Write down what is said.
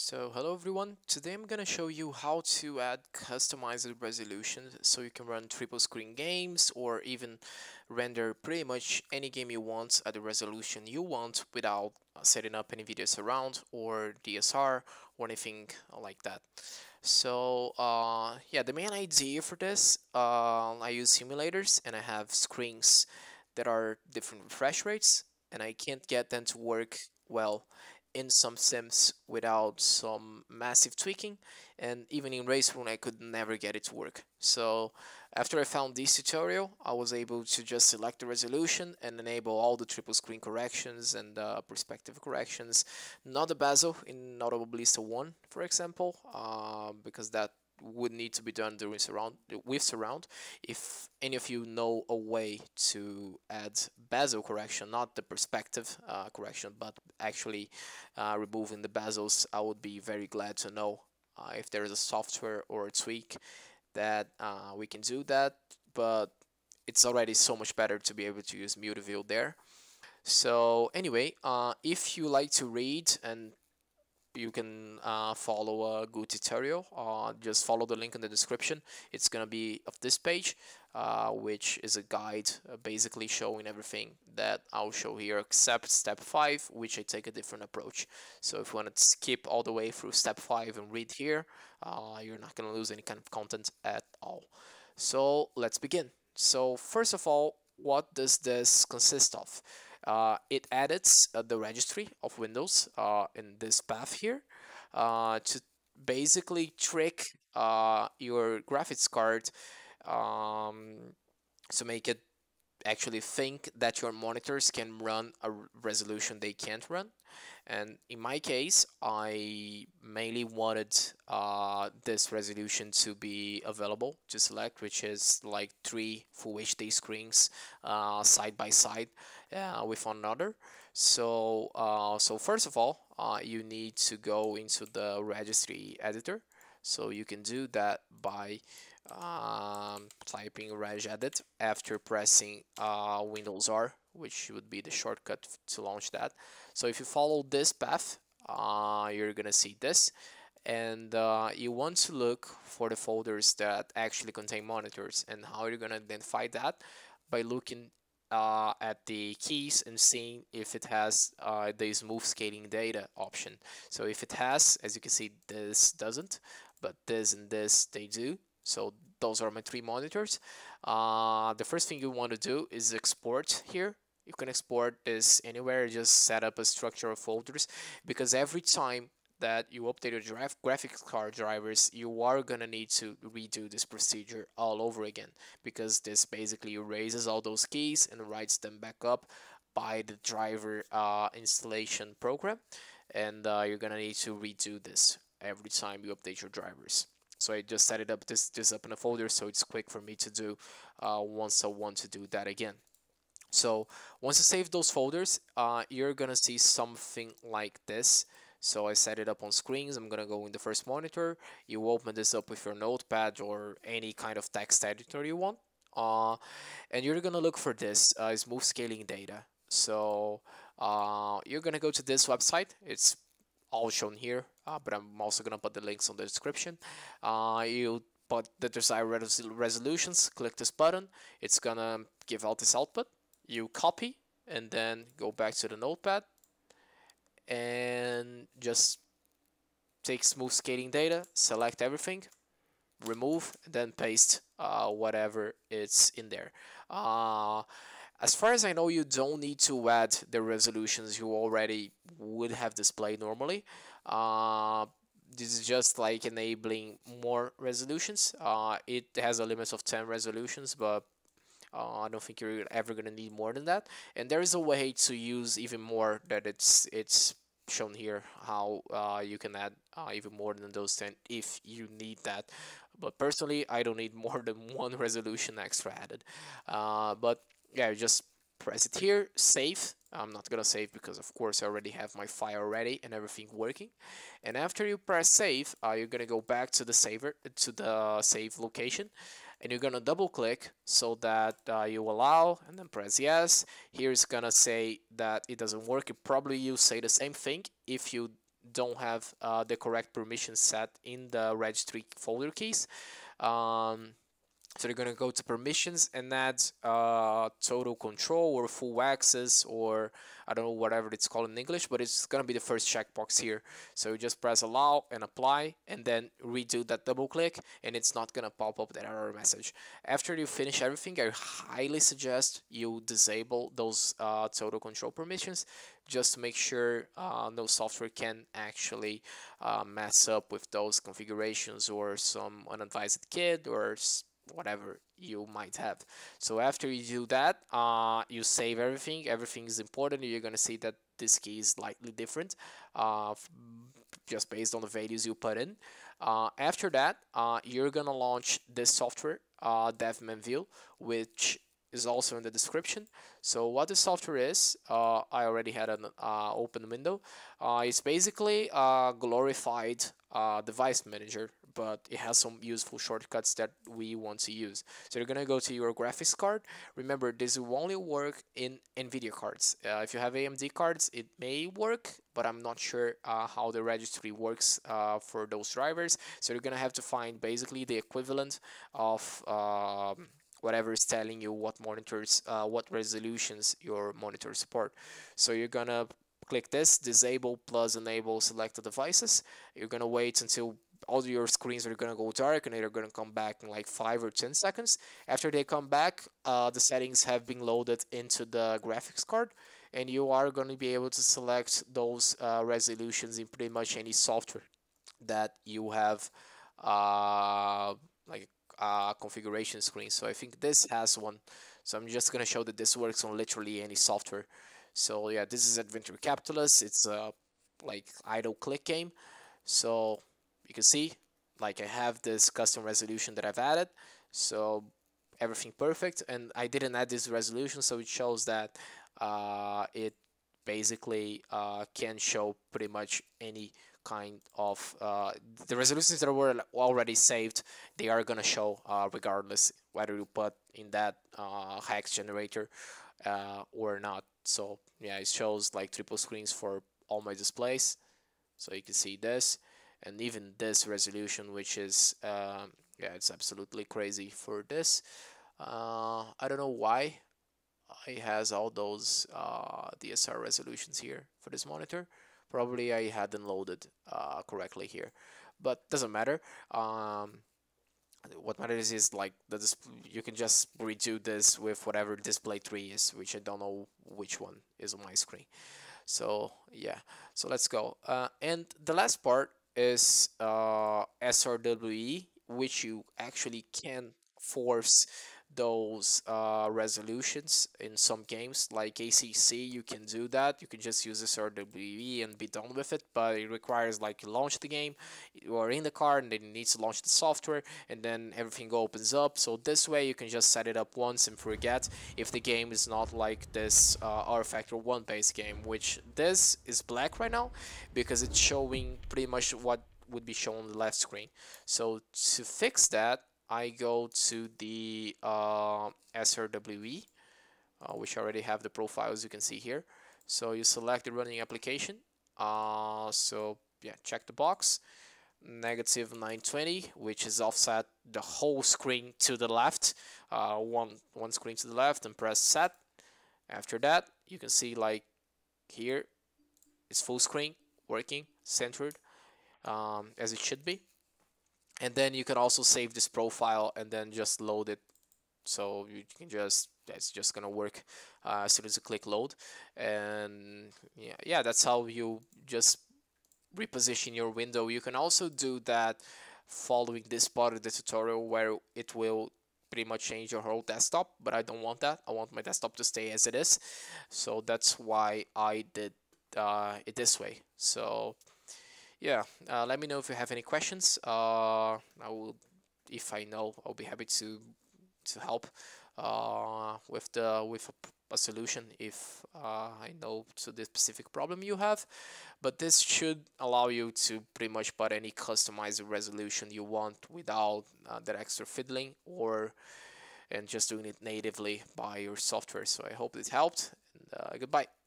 So hello everyone, today I'm gonna show you how to add customized resolution so you can run triple screen games or even render pretty much any game you want at the resolution you want without setting up any video surround or DSR or anything like that. So uh, yeah, the main idea for this, uh, I use simulators and I have screens that are different refresh rates and I can't get them to work well in some sims without some massive tweaking and even in RaceRoom I could never get it to work. So after I found this tutorial I was able to just select the resolution and enable all the triple screen corrections and uh, perspective corrections, not the bezel in Ballista 1 for example, uh, because that would need to be done during surround with surround. If any of you know a way to add bezel correction not the perspective uh, correction but actually uh, removing the bezels I would be very glad to know uh, if there is a software or a tweak that uh, we can do that but it's already so much better to be able to use Multiview there. So anyway uh, if you like to read and you can uh, follow a good tutorial. Uh, just follow the link in the description. It's gonna be of this page, uh, which is a guide uh, basically showing everything that I'll show here except step 5, which I take a different approach. So if you want to skip all the way through step 5 and read here, uh, you're not gonna lose any kind of content at all. So let's begin. So first of all, what does this consist of? Uh, it edits uh, the registry of Windows uh, in this path here uh, to basically trick uh, your graphics card um, to make it actually think that your monitors can run a resolution they can't run. And in my case I mainly wanted uh, this resolution to be available to select which is like three full HD screens uh, side by side uh, with another. So uh, so first of all uh, you need to go into the registry editor. So you can do that by um, typing regedit after pressing uh, Windows R which would be the shortcut to launch that. So if you follow this path, uh, you're gonna see this. And uh, you want to look for the folders that actually contain monitors and how you're gonna identify that by looking uh, at the keys and seeing if it has uh, the smooth scaling data option. So if it has, as you can see, this doesn't, but this and this they do. So those are my three monitors. Uh, the first thing you want to do is export here you can export this anywhere just set up a structure of folders because every time that you update your graph graphics card drivers you are gonna need to redo this procedure all over again because this basically erases all those keys and writes them back up by the driver uh, installation program. And uh, you're gonna need to redo this every time you update your drivers. So I just set it up this this up in a folder so it's quick for me to do uh, once I want to do that again. So once you save those folders, uh, you're gonna see something like this. So I set it up on screens. I'm gonna go in the first monitor. You open this up with your notepad or any kind of text editor you want. Uh, and you're gonna look for this uh, smooth scaling data. So uh, you're gonna go to this website. It's all shown here, uh, but I'm also gonna put the links on the description. Uh, you put the desired res resolutions, click this button. It's gonna give out this output you copy and then go back to the notepad and just take smooth scaling data, select everything, remove, then paste uh, whatever it's in there. Uh, as far as I know, you don't need to add the resolutions you already would have displayed normally. Uh, this is just like enabling more resolutions. Uh, it has a limit of 10 resolutions, but uh, I don't think you're ever gonna need more than that. And there is a way to use even more that it's it's shown here how uh, you can add uh, even more than those 10 if you need that. But personally I don't need more than one resolution extra added. Uh, but yeah just press it here save. I'm not gonna save because of course I already have my file ready and everything working. And after you press save uh, you're gonna go back to the saver to the save location and you're gonna double click so that uh, you allow and then press yes here it's gonna say that it doesn't work it probably you say the same thing if you don't have uh, the correct permission set in the registry folder keys. Um, so they're going to go to permissions and add uh, total control or full access or I don't know whatever it's called in English, but it's going to be the first checkbox here. So you just press allow and apply and then redo that double click and it's not going to pop up that error message. After you finish everything, I highly suggest you disable those uh, total control permissions just to make sure uh, no software can actually uh, mess up with those configurations or some unadvised kid or whatever you might have. So after you do that, uh, you save everything. Everything is important. You're gonna see that this key is slightly different, uh, just based on the values you put in. Uh, after that, uh, you're gonna launch this software, uh, DevManView, which is also in the description. So what the software is, uh, I already had an uh, open window. Uh, it's basically a glorified uh, device manager but it has some useful shortcuts that we want to use. So you're gonna go to your graphics card. Remember, this will only work in NVIDIA cards. Uh, if you have AMD cards, it may work, but I'm not sure uh, how the registry works uh, for those drivers. So you're gonna have to find basically the equivalent of um, whatever is telling you what monitors, uh, what resolutions your monitor support. So you're gonna click this, disable plus enable selected devices. You're gonna wait until all your screens are going to go dark and they're going to come back in like 5 or 10 seconds. After they come back, uh, the settings have been loaded into the graphics card and you are going to be able to select those uh, resolutions in pretty much any software that you have uh, like a configuration screen. So I think this has one. So I'm just going to show that this works on literally any software. So yeah, this is Adventure Capitalist. It's a like idle click game. So you can see like I have this custom resolution that I've added so everything perfect and I didn't add this resolution so it shows that uh, it basically uh, can show pretty much any kind of uh, the resolutions that were already saved they are gonna show uh, regardless whether you put in that uh, hex generator uh, or not. So yeah it shows like triple screens for all my displays. So you can see this and even this resolution which is um, yeah it's absolutely crazy for this. Uh, I don't know why it has all those uh, DSR resolutions here for this monitor. Probably I hadn't loaded uh, correctly here but doesn't matter. Um, what matters is like the you can just redo this with whatever display tree is which I don't know which one is on my screen. So yeah so let's go. Uh, and the last part is uh, SRWE, which you actually can force those uh, resolutions in some games like ACC you can do that. You can just use SRWE and be done with it but it requires like you launch the game you are in the car and then you need to launch the software and then everything opens up. So this way you can just set it up once and forget if the game is not like this uh, rFactor 1 based game which this is black right now because it's showing pretty much what would be shown on the left screen. So to fix that I go to the uh, SRWE, uh, which already have the profiles you can see here. So you select the running application. Uh, so yeah, check the box. Negative 920, which is offset the whole screen to the left. Uh, one, one screen to the left and press set. After that, you can see like here, it's full screen, working, centered, um, as it should be and then you can also save this profile and then just load it. So you can just it's just gonna work uh, as soon as you click load. And yeah yeah that's how you just reposition your window. You can also do that following this part of the tutorial where it will pretty much change your whole desktop but I don't want that. I want my desktop to stay as it is. So that's why I did uh, it this way. So yeah, uh, let me know if you have any questions. Uh, I will, if I know, I'll be happy to to help uh, with the with a, a solution if uh, I know to the specific problem you have. But this should allow you to pretty much put any customized resolution you want without uh, that extra fiddling or and just doing it natively by your software. So I hope this helped. And uh, goodbye.